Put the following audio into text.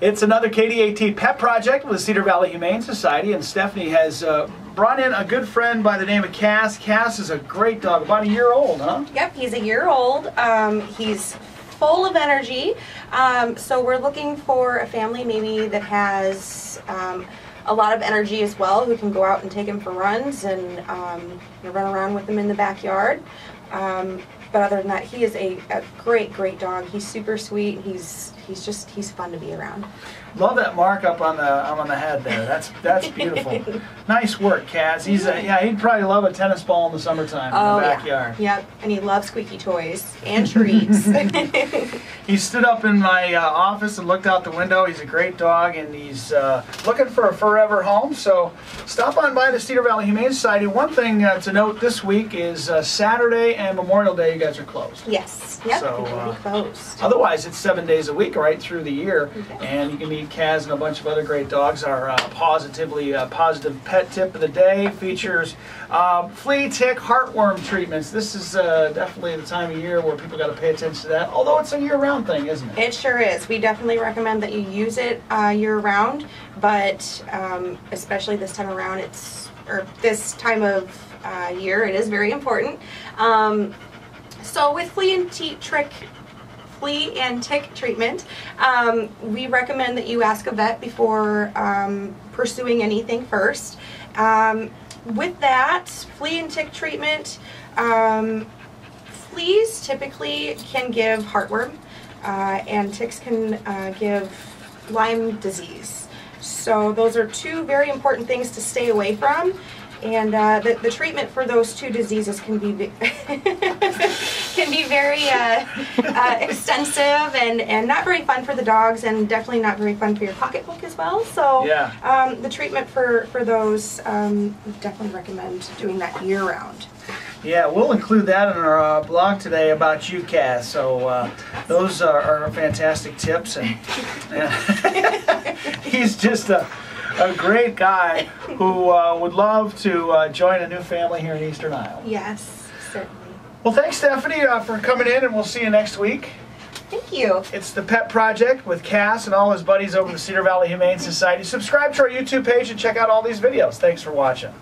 It's another KDAT pet project with the Cedar Valley Humane Society, and Stephanie has uh, brought in a good friend by the name of Kas. Kas is a great dog, about a year old, huh? Yep, he's a year old. Um, he's full of energy. Um, so we're looking for a family maybe that has um, a lot of energy as well, who can go out and take him for runs and um, run around with him in the backyard. But other than that, he is a, a great, great dog. He's super sweet. He's he's just he's fun to be around. Love that mark up on the on the head there. That's that's beautiful. nice work, Kas. He's a, yeah. He'd probably love a tennis ball in the summertime oh, in the backyard. Yeah. Yep, and he loves squeaky toys and treats. he stood up in my uh, office and looked out the window. He's a great dog, and he's uh, looking for a forever home. So stop on by the Cedar Valley Humane Society. One thing uh, to note this week is uh, Saturday and Memorial Day. Guys are closed. Yes. Yep. So, uh, closed. Otherwise, it's seven days a week right through the year, okay. and you can meet Kas and a bunch of other great dogs. Our uh, positively uh, positive pet tip of the day features uh, flea, tick, heartworm treatments. This is uh, definitely the time of year where people got to pay attention to that. Although it's a year-round thing, isn't it? It sure is. We definitely recommend that you use it uh, year-round, but um, especially this time around, it's or this time of uh, year, it is very important. Um, so with flea and trick flea and tick treatment, um, we recommend that you ask a vet before um, pursuing anything first. Um, with that, flea and tick treatment, um, fleas typically can give heartworm uh, and ticks can uh, give Lyme disease. So those are two very important things to stay away from. And uh, the, the treatment for those two diseases can be can be very uh, uh, extensive and, and not very fun for the dogs and definitely not very fun for your pocketbook as well. So yeah. um, the treatment for, for those, um, definitely recommend doing that year round. Yeah, we'll include that in our uh, blog today about UCAS. So uh, those are, are, fantastic tips, and, and he's just a a great guy who uh, would love to uh, join a new family here in Eastern Iowa. Yes, certainly. Well, thanks, Stephanie, uh, for coming in, and we'll see you next week. Thank you. It's the Pet Project with Kas and all his buddies over the Cedar Valley Humane Society. Subscribe to our YouTube page and check out all these videos. Thanks for watching.